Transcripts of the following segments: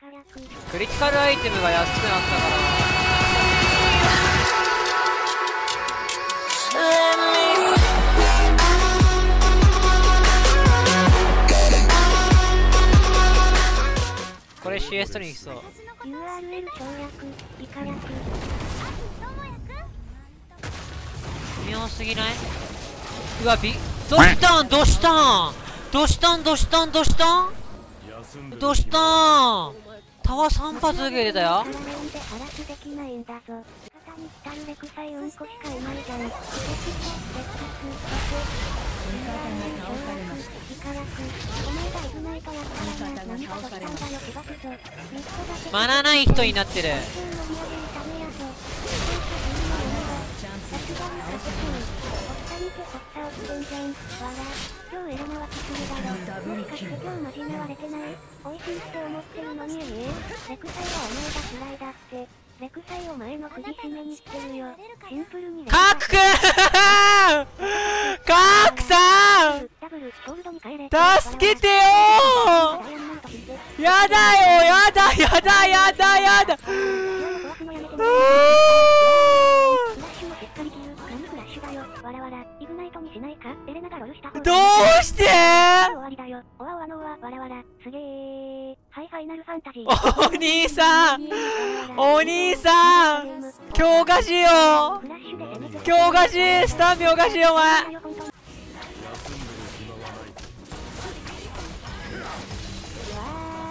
クリティカルアイテムが安くなったから。これ CS 取りに来そう URL 省略以下略微妙すぎない？うわびどうしたん？どうしたん？どうしたん？どうしたん？どうしたん？どうしたん？タワー3発受けてたよ。からレンでハラスできないんだぞ肩に来たるレクサイうんこしかいないじゃんレクサ味方が倒されました以下略お前がイグナイトやったらな何かとしたんだよマナない人になってる。普通の土産にダメやぞチャンスさすがにさせてよおったにて発作起きてんじゃんわら今日エラなわきするだろもしかして今日マジなわれてない美味しいって思ってるのにええレクサイがお前が辛いだってレクサイを前の首絞めにしてるよシンプルにレクサイカークくん！カークさん！助けてよー！やだよやだやだやだやだ！うフ しないか?エレナがロールしたどうして？終わりだよ。おわおわのわわらわらすげー。はいファイナルファンタジー。お兄さん。お兄さん。今日菓子よフラッシュで攻めて今日菓子スタンピおかしいお前。よ本当にうわ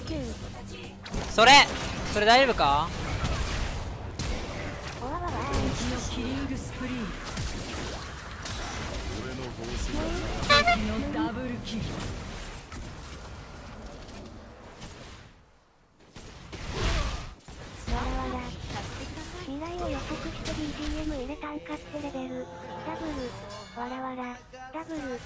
ーキュー。それそれ大丈夫か？未来を予測して BGM 入れたんかってレベル。ダブルわら。わらダブル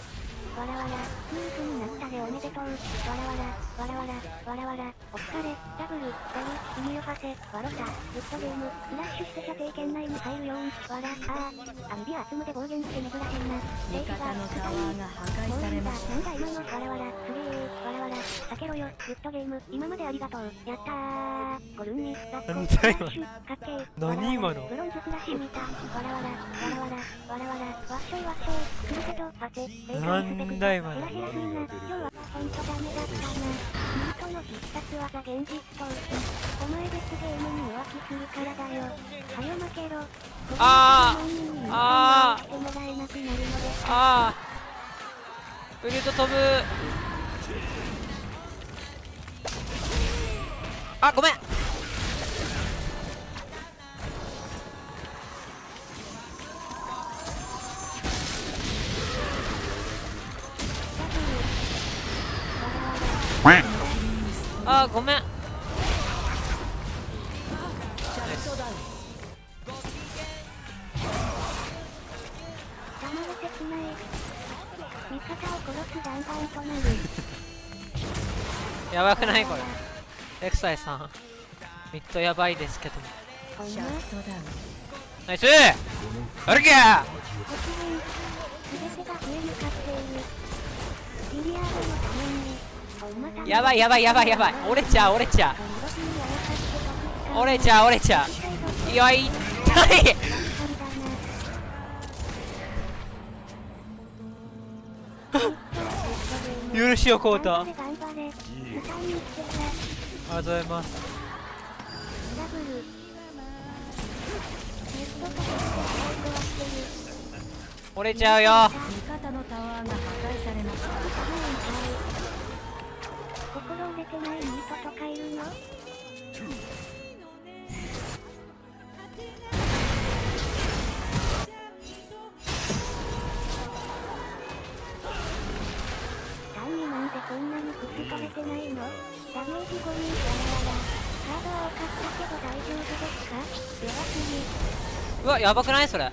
わらわら夫婦になったでおめでとうわらわらわらわらわらわらお疲れダブルダリ意味をはせわろたグッドゲームフラッシュして射程圏内に入るようんわらあーアンビア集むで暴言って巡らへんな味方のタワーが破壊されましたなんだ今の？わらわらすげーわらわら避けろよグッドゲーム今までありがとうやったーゴルンにラッコなんだ今フラッシュかっけー何？今のブロンズフラッシュ見たわらわらわらわらわらわらわっしょいわっしょいクルセとパテレーザースペクトなんだ今のヘラヘラすんな今日はほんとダメだったなミートの必殺技現実逃避お前別ゲームに浮気するからだよ。はよ負けろ。あーあああウルト飛ぶ。あごめんごめん。黙れてきない味方を殺す弾丸となるやばくないこれ。エクサイさん。ミッドやばいですけどナイス。あるけやばいやばいやばいやばい。折れちゃう折れちゃう。折れちゃう折れちゃう。い。や痛い許しをこうた。ありがとうございます。折れちゃうよ。味方のタワーが破壊されてないニートとかいるの単になんでこんなに口取れてないのダメージ5人わらわらカードは多かったけど大丈夫ですか弱すぎうわやばくないそれ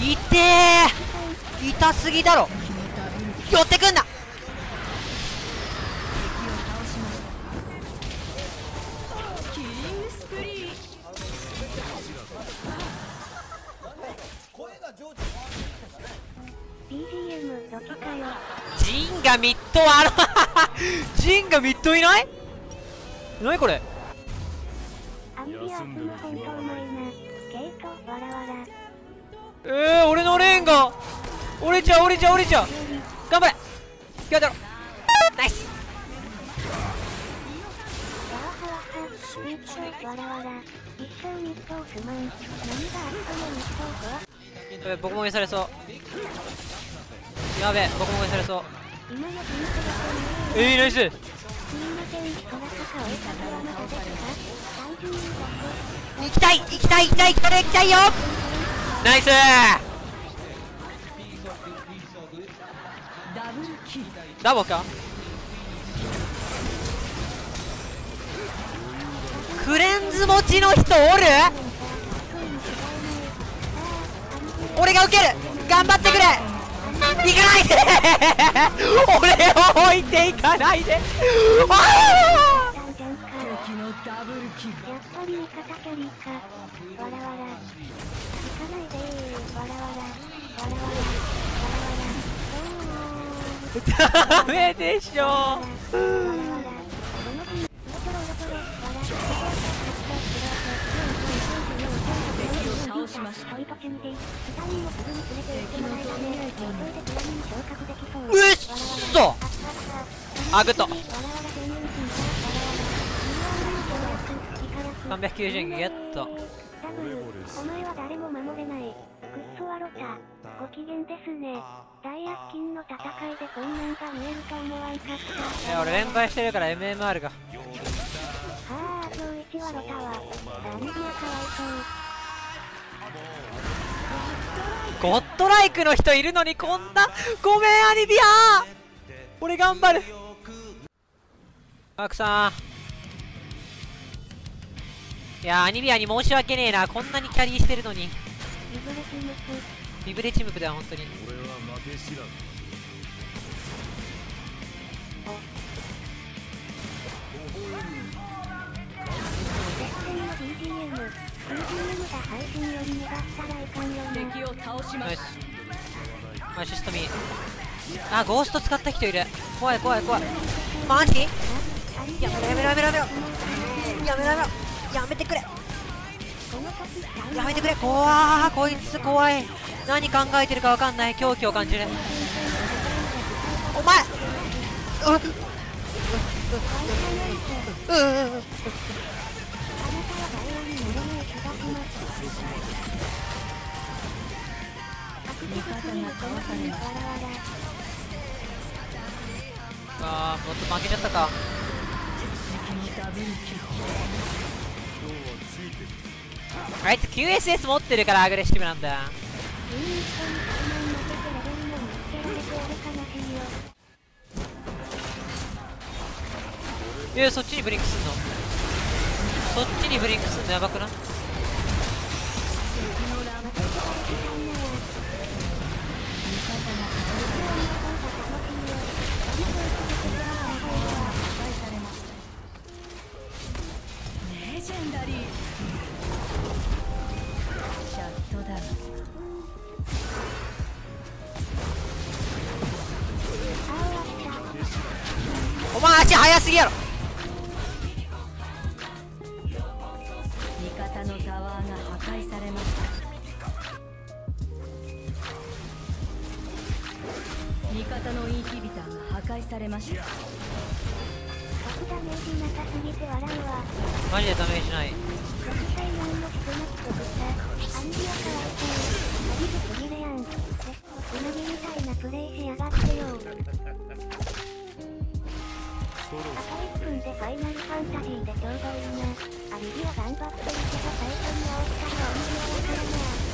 いてー痛すぎだろ。寄ってくんな。ジンがミッドあら ジンがミッドいない？何これ？えー、俺のレーンが折れちゃう折れちゃう折れちゃう。頑張れ。今日だろ。ナイス。やべ僕も消されそう。やべ僕も消されそう。今のピンクだとねえー、ナイス。すみません空坂をただはまだですか単純に僕行きたい行きたい行きたい行きたい行きたいよ。ナイス。ダボかクレンズ持ちの人おる俺が受ける頑張ってくれ行かないで俺を置いていかないであたんじゃんか敵のダブルキルやっぱり味方キャリーかわらわら行かないでわらわらわらわらわらーダメでしょ。うっそあグッドわらわら全員進化わらわら390ゲットダブルお前は誰も守れない。クッソワロタご機嫌ですね。大躍金の戦いでこんなんが見えると思わんかった。いや俺連敗してるから MMR が。はあ今日一ワロタはアンビアかわいそう。ゴッドライクの人いるのにこんなごめんアニビア俺頑張る。マークさん。いやアニビアに申し訳ねえな。こんなにキャリーしてるのに。ビブレチムク。だよ本当に絶戦の BGM BGM が配信より願ったらいかんよな敵を倒し。まナイストミー。あゴースト使った人いる。怖い怖い怖い。マジ？やめろやめろやめろやめろ。やめろやめろやめてくれ。やめてくれ。怖ー。こいつ怖い。何考えてるかわかんない。狂気を感じる。お前。ああもっと負けちゃったかあいつ QSS 持ってるからアグレッシブなんだ。よえ、そっちにブリンクすんの？そっちにブリンクすんのやばくない？お前足速すぎやろ。味方のタワーが破壊されました。味方のインヒビターが破壊されました。ダメージなさすぎて笑うわマジでダメージない。さアンビアですぎるやんテストつなぎみたいなプレイしやがってよ赤いくんでファイナルファンタジーでちょうどいいなアリビア頑張ってるけど最初に青ったらアンビアだからな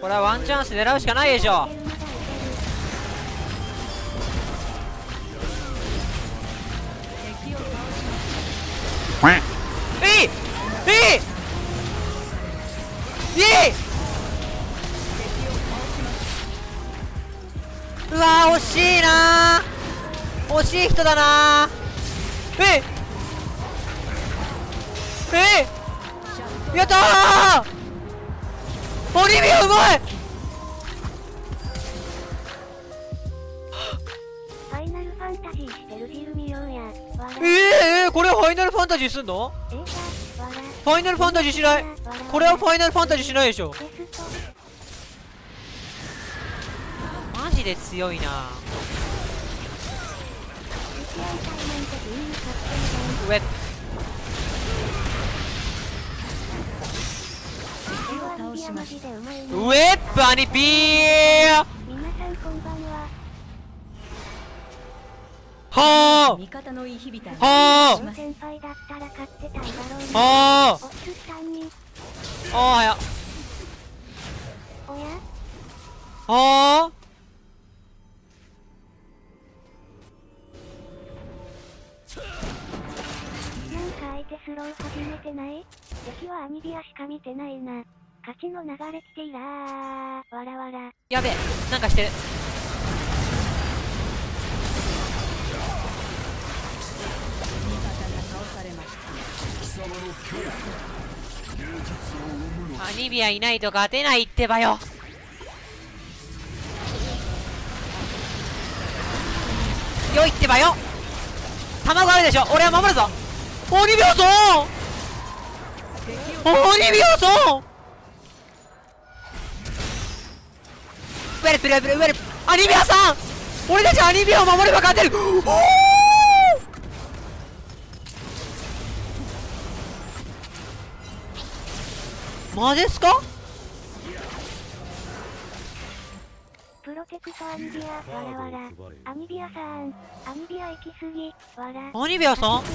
これはワンチャンス狙うしかないでしょ。敵を倒しましえいえいうわ惜しいな惜しい人だなえ、えー、これはファイナルファンタジーすんの、ファイナルファンタジーしない？これはファイナルファンタジーしないでしょ。マジで強いな打ち合いたいなんて自由勝手にうえこのアニビアマジでうまいね。ウェップアニビー皆さんこんばんは。は味方のインヒビターはあ。先輩だったら買ってたんだろう。はおっさんに、あああやおや？はあ。なんか相手スロー始めてない？敵はアニビアしか見てないな。勝ちの流れ来ていらー。わらわら。やべえ。なんかしてるアニビアいないと勝てないってばよ。よいってばよ。卵あるでしょ。俺は守るぞ。オリビアソンオリビアソンウェルプルウェルプルウェル。アニビアさん。俺たちアニビアを守れば勝てる。おーマジっすか？プロテクトアニビア、わらわら。アニビアさん。アニビア行き過ぎ、わら。アニビアさん。アニビ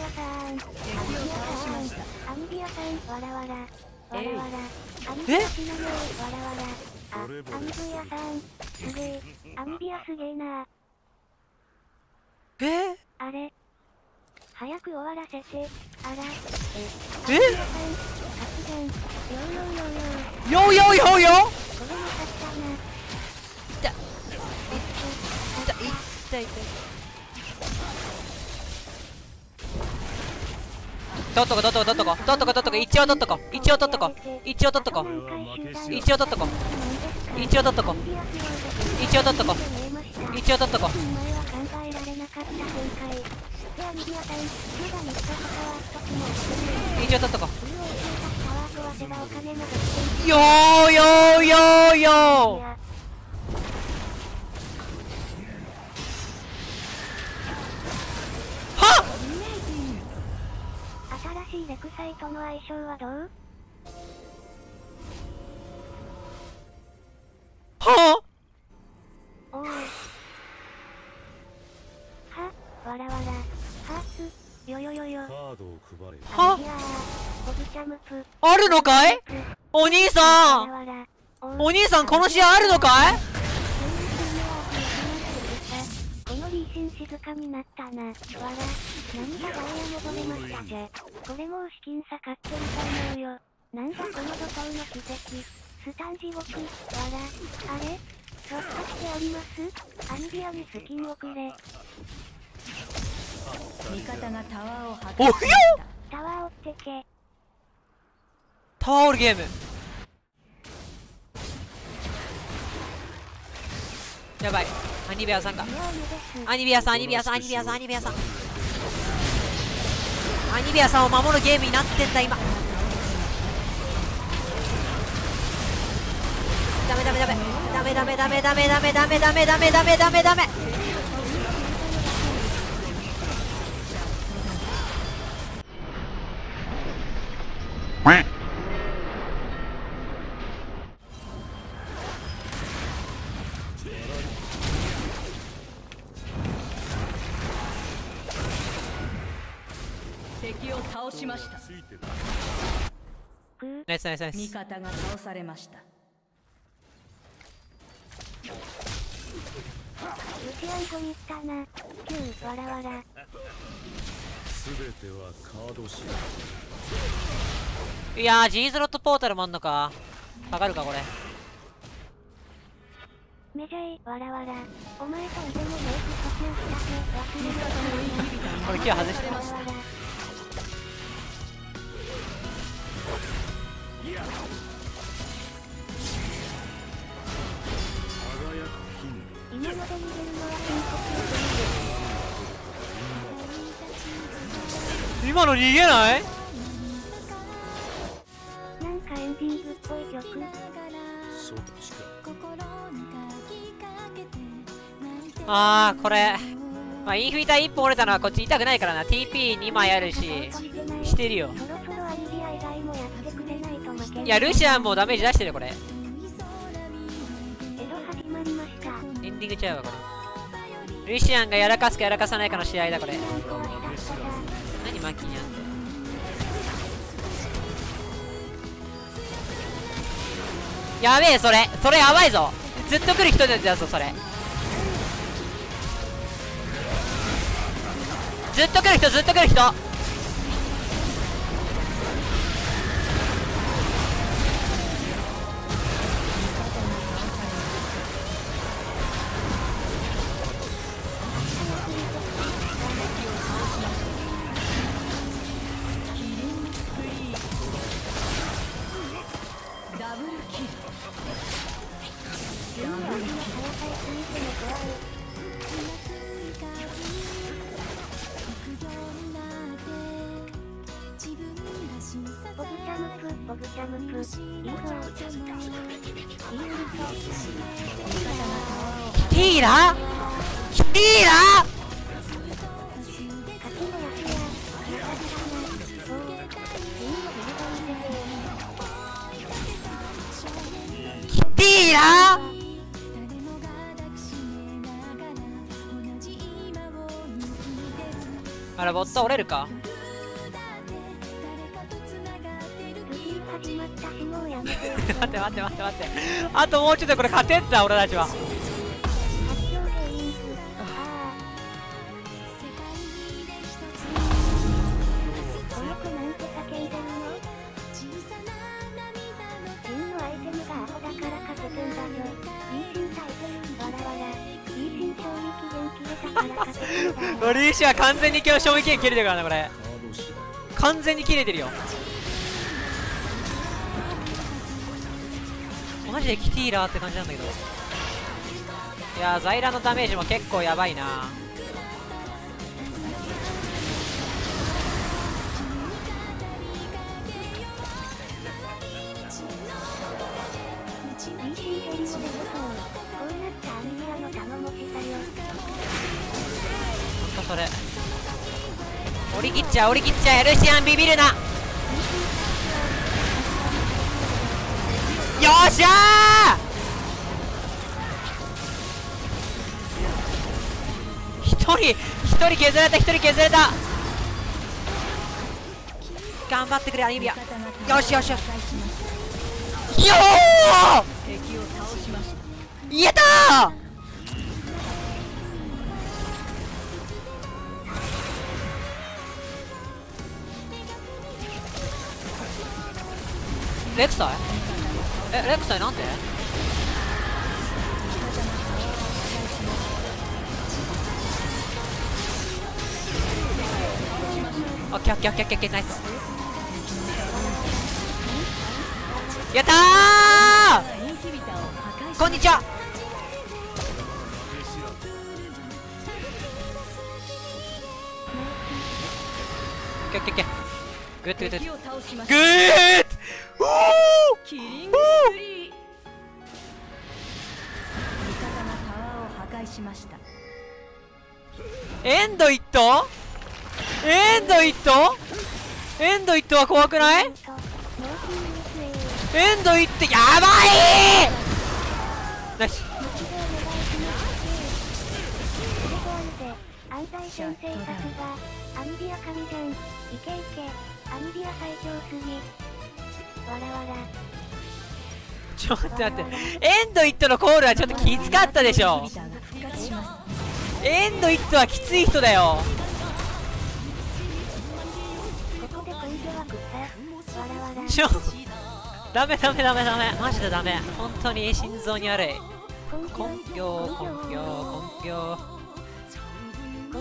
アさん。アニビアさん。アニビアさん、わらわら。わらわら。アニビアしなよ、わらわら。あ、アニビアさん。すげえ？アニビアすげえ？な。えー、あれ。早く終わらせて。あら。え？え？よーよーよーよこれも勝ったな。痛いえっと、痛い痛い痛い取っとこ取っとこ取っとこ取っとこ取っとこ一応取っとこ一応取っとこ一応取っとこ一応取っとこ一応取っとこ一応取っとこ一応取っとこ一当たったか。よーよーよーよー。はっ！新しいレクサイトの相性はどうはああるのかい？お兄さんお兄さんこの試合あるのかい？このリーシン静かになったな。わら、何がダイヤ戻れましたじゃ。これもう資金差買ってると思うよ。なんだこの怒涛の奇跡。スタン地獄、わら、あれ？ひょっとしてあります？アニビアにスキンをくれ。味方がタワーを破お壊ひよタワー追ってけ。タワーオールゲームやばいアニビアさんが。アニビアさんアニビアさんアニビアさんアニビアさんアニビアさんを守るゲームになってんだ今ダメダメダメダメダメダメダメダメダメダメダメダメダメダメ敵を倒しましたナイスナイスナイス味方が倒されましたルシアンゴに行ったな。キュー、わらわら。全てはカード次第いやー G スロットポータルもあんのかかかるかこれメジャイ、わらわら。お前といてもメイクしたけ、忘れることないな。これ今日外してわらわ今まで逃げるのは深刻今の逃げない？なんかエンディングっぽい曲そっちか。あーこれ。まあインフィニター1本折れたのはこっち痛くないからな。TP2 枚あるし。してるよ。いやルシアンもダメージ出してるよこれ。エンディングちゃうわこれ。ルシアンがやらかすかやらかさないかの試合だこれ。何マッキーにゃんってやべえそれ。それやばいぞ。ずっと来る人だぞそれ。ずっと来る人ずっと来る人らボット折れるか？待って待って待って待ってあともうちょっとこれ勝てんだ俺たちはリーシは完全に今日賞味期限切れてるからねこれ。完全に切れてるよ。マジでキティーラーって感じなんだけど。いやーザイラのダメージも結構やばいな。り切っちゃう折り切っちゃう。ルシアンビビるな。よっしゃー！一人一人削られた一人削られた。頑張ってくれアニビア。よしよしよし。よー！やったーレクサイえレクサイなんでオッケーオッケーオッケーオッケーナイスやったーこんにちはオッケーオッケーオッケー good good 敵を倒しました good killing spr ee。味方がタワーを破壊しました。エンドイット？エンドイット？エンドイットは怖くない？エンドイットやばい！ナイス。安西先生さすが、アンビア神じゃん。いけいけ、アンビア最強すぎ。われわれちょっと待って。エンドイットのコールはちょっときつかったでしょ。エンドイットはきつい人だよ。ちょダメダメダメダメ。マジでダメ。本当に心臓に悪い。根拠根拠根拠。こ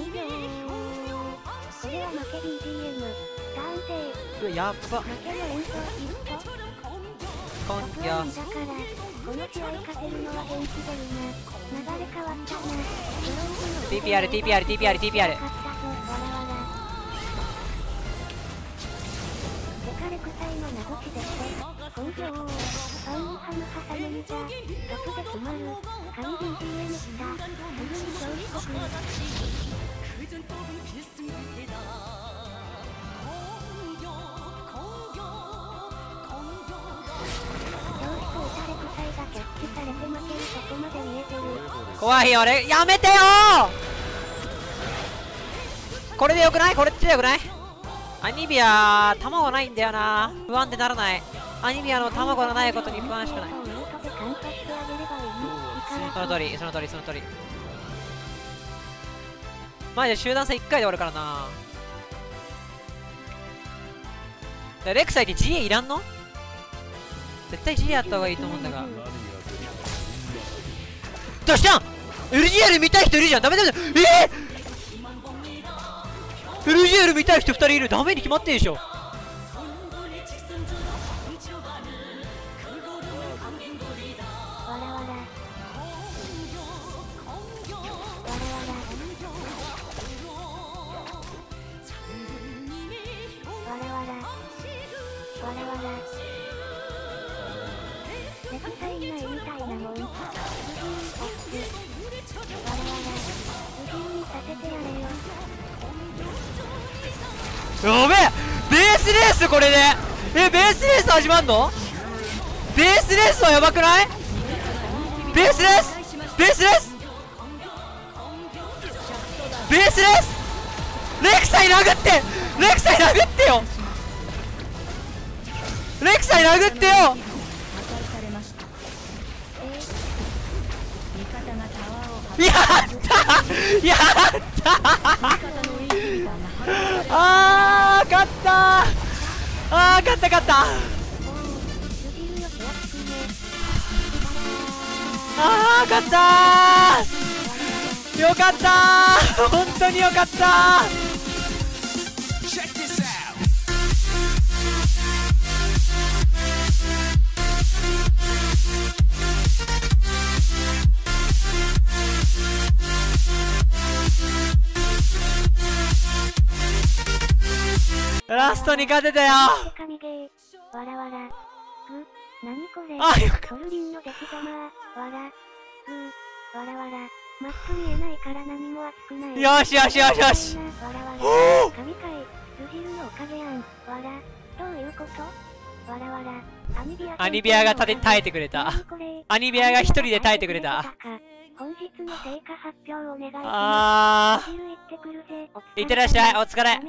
れはやっば。こんからこの試合勝てるのは元気でるな流れ変わったな TPR TPR TPR TPR 疲れ臭いの名護地でしょ根性をパインハム挟めにた毒で止まる。神 BGM したすぐに上飛行怖いよ俺やめてよ！これでよくない？これってよくない？アニビア卵ないんだよな。不安でならない。アニビアの卵がないことに不安しかない。その通りその通りその通り。マジで集団戦1回で終わるからな。レクサイって GA いらんの？絶対 G やった方がいいと思うんだが。どうしたん ?LGL 見たい人いるじゃん！ダメだめだえっ、ー、!LGL 見たい人2人いる！ダメに決まってんでしょ！やべえベースレースこれで。えベースレース始まんの？ベースレースはやばくない？ベースレース？ベースレース？ベースレース？レクサイ殴ってレクサイ殴ってよ。レクサイ殴ってよ。やったやったあー勝ったあー勝った勝った。あー勝ったー。よかったー。本当によかったラストに勝てたよ神ゲー。わらわら。ぐ。なにこれ？あよかトルリンの出来様。わら。ぐ。わらわら。マップ見えないから何も熱くない。よしよしよしよしわらわら。神回。ルジルのおかげやん。わら。どういうことわらわら。アニビアが耐えてくれたアニビアが一人で耐えてくれた本日の成果発表をお願いします。あー。いってらっしゃい。お疲れ。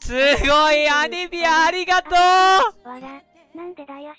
すごい。アニビアありがとう。なんでダイヤ